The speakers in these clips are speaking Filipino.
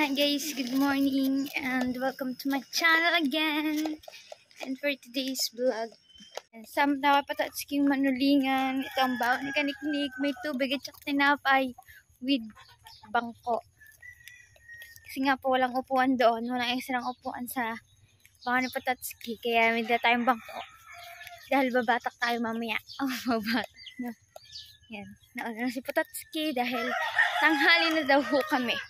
Hi guys, good morning and welcome to my channel again. And for today's vlog, some napapatatski yung manulingan. Ito ang baon ni Kaniknik, may tubig at saka tinapay with bangko. Kasi nga po walang upuan doon, walang extra upuan sa baon ni Patatski. Kaya may dala tayong bangko. Dahil babatak tayo mamaya. Oh, babatak. Yan. Nauna na si Patatski dahil tanghali na daw ho kami.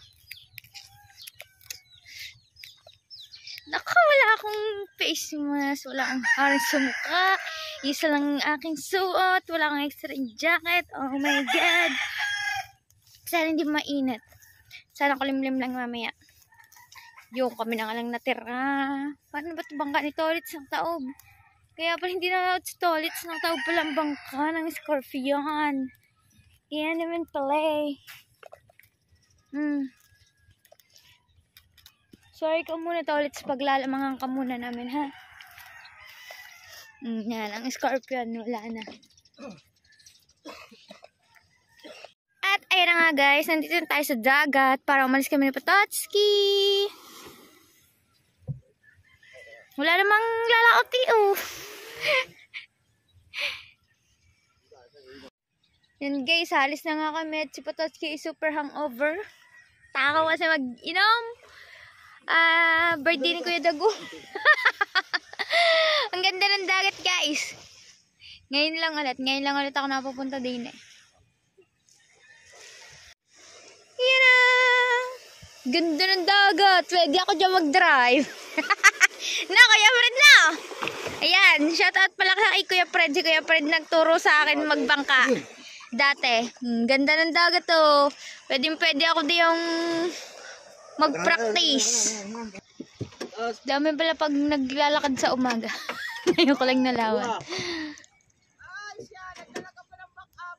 Naka, wala akong face mask, wala akong haring sa mukha, isa lang ang aking suot, wala akong extra jacket, oh my god. Sana hindi mainit. Sana kulimlim lang mamaya. Yung kami na nga lang natira. Paano ba ito bangka ni Tolits ng taob? Kaya pala hindi na sa Tolits ng taob pala ang bangka ng Scorpion. Kaya naman pala eh. Hmm. Sorry ka muna Tolits paglalamangan ka muna namin ha. Mm, yan, ang scorpion, wala na. At ayun na nga guys, nandito na tayo sa dagat para umalis kami ni Patotski. Wala namang lalaot oh. Yan guys, halis na nga kami at si Patotski is super hangover. Takaw kasi mag-inom. Ah, birthday ni Kuya Dago. Ang ganda ng dagat, guys. Ngayon lang ulit. Ngayon lang ulit ako napupunta din eh. Yan na! Ganda ng dagat. Pwede ako dyan mag-drive. na, Kuya Fred na! Ayan, shout out pala kay Kuya Fred. Si Kuya Fred nagturo sa akin magbangka. Dati. Hmm, ganda ng dagat. Oh. Pwede pwede ako di yung mag-practice. Dami pala pag naglalakad sa umaga. Ngayon ko lang nalawan. Ay, siya, nagdala ka pa ng backup.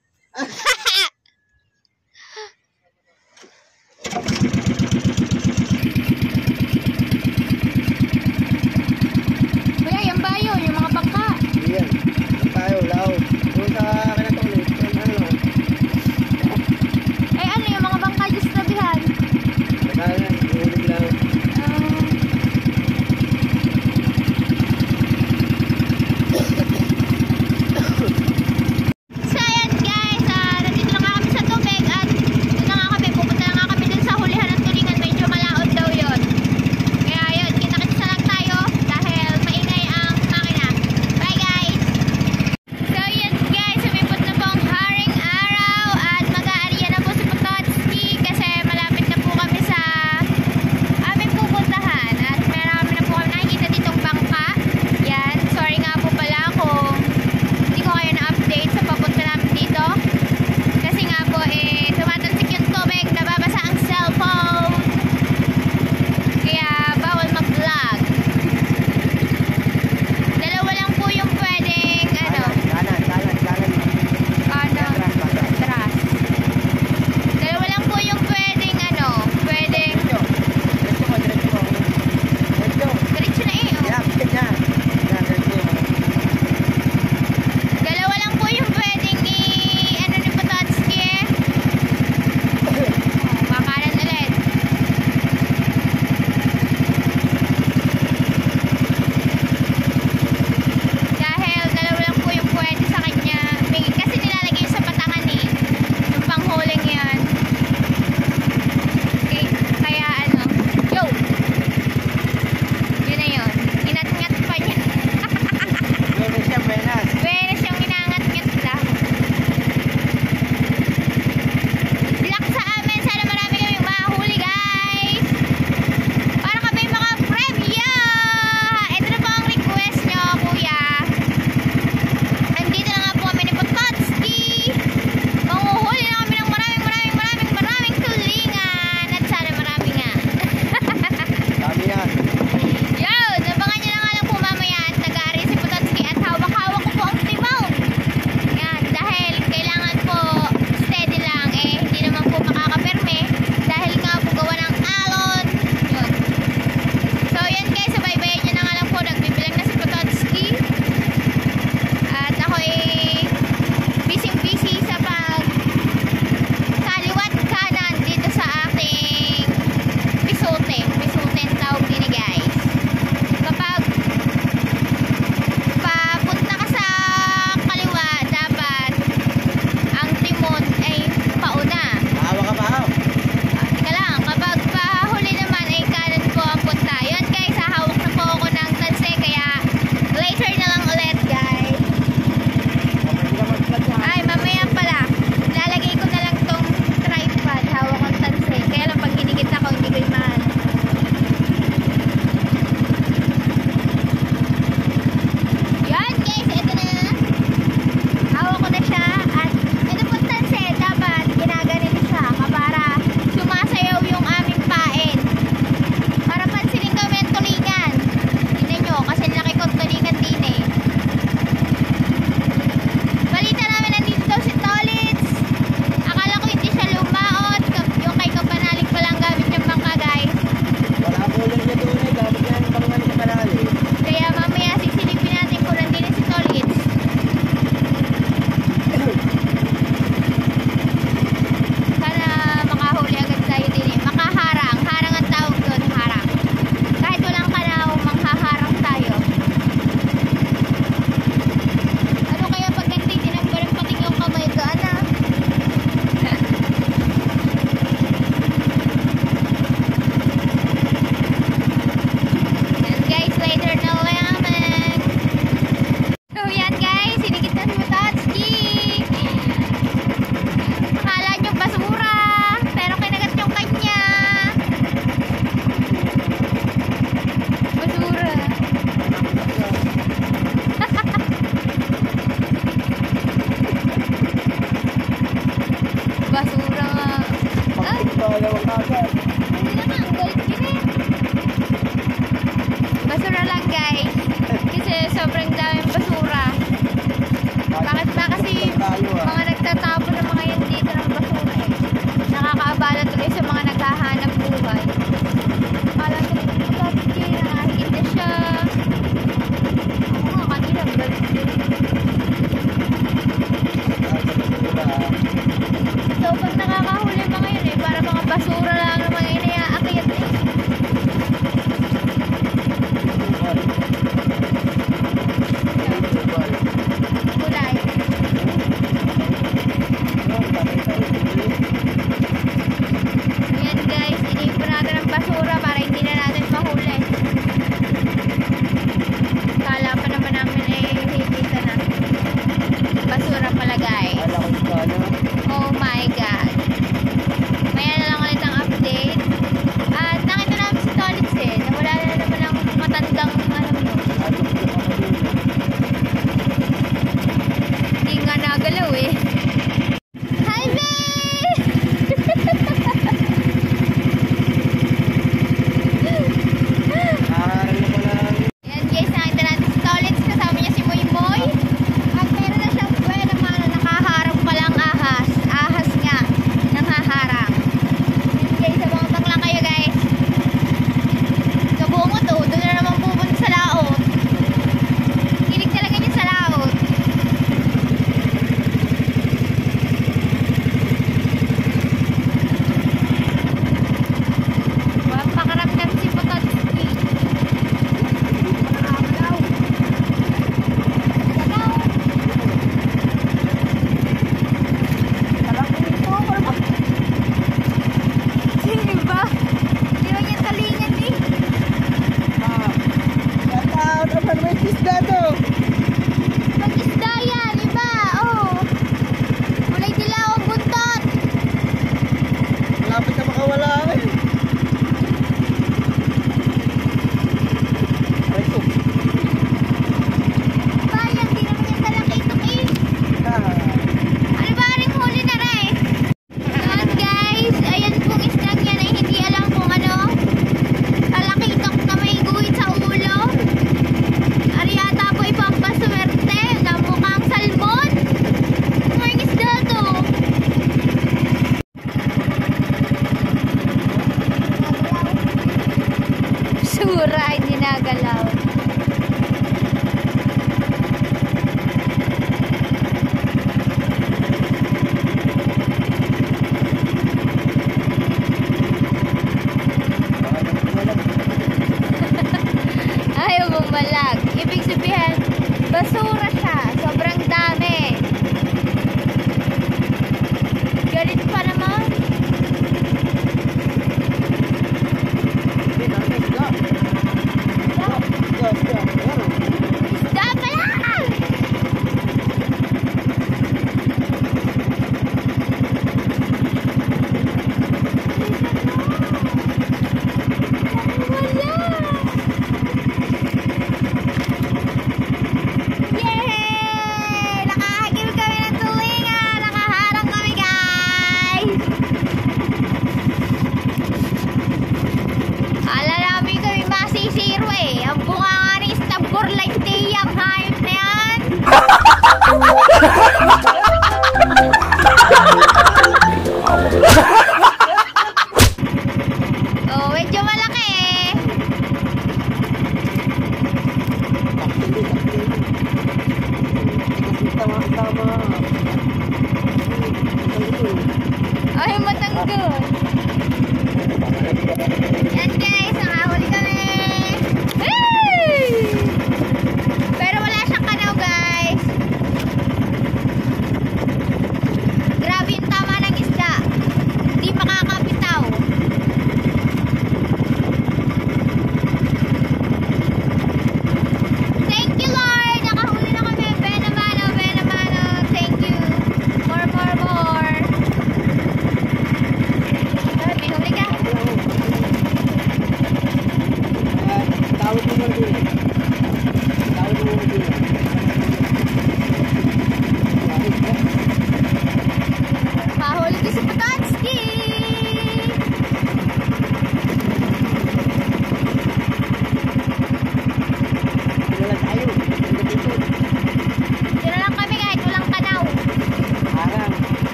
curang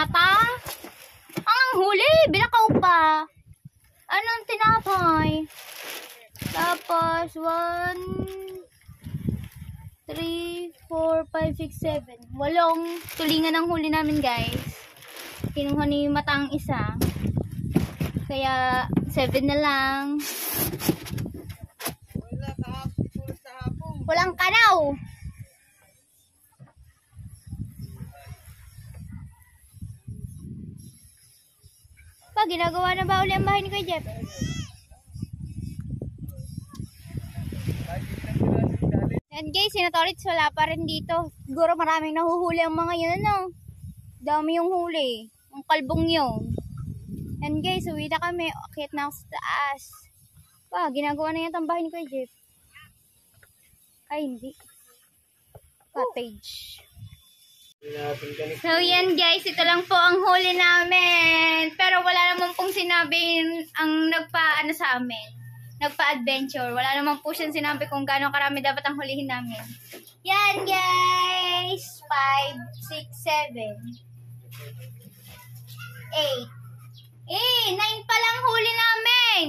Mata. Ang huli, binakaw pa. Anong tinapay? Tapos, 1, 3, 4, 5, 6, 7. Walong tulingan ang huli namin, guys. Kinuha ni Mata ang isa. Kaya, 7 na lang. Walang kanaw. Pa, ginagawa na ba uli ang bahay ni Kuya Jeff? Yan guys, sinatorits wala pa rin dito. Siguro maraming nahuhuli ang mga yun, ano? Dami yung huli. Ang kalbong yun. Yan guys, uwi na kami. Akit na ako sa taas. Pa, ginagawa na yata ang bahay ni Kuya Jeff. Ay, hindi. Cottage. Ni So, yan guys. Ito lang po ang huli namin. Pero wala naman pong sinabi ang nagpa, ano sa amin. Nagpa-adventure. Wala naman po siyang sinabi kung gaano karami dapat ang hulihin namin. Yan guys. 5, 6, 7, 8. Eh, 9 pa lang huli namin.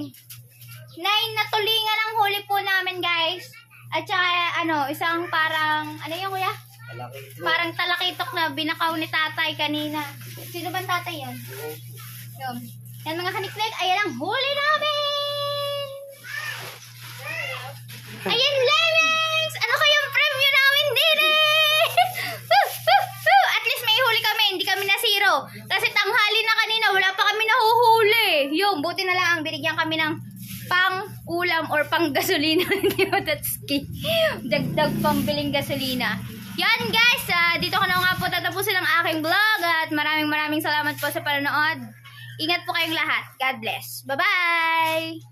9 na tulingan ang huli po namin guys. At saka, ano, isang parang, ano yung kuya? Parang talakitok na binakaw ni tatay kanina. Sino bang tatay yan? Yun. Yan mga kaniklik, ayan ang huli namin! Ayan, Lemmings! Ano kayong premyo namin din eh? At least may huli kami, hindi kami na zero. Kasi tanghali na kanina, wala pa kami nahuhuli. Yung, buti na lang, binigyan kami ng pang ulam or pang gasolina ni Matatski. Dagdag pambiling gasolina. Yan guys, ah, dito ko na nga po tatapusin ang aking vlog at maraming maraming salamat po sa panonood. Ingat po kayong lahat. God bless. Bye-bye!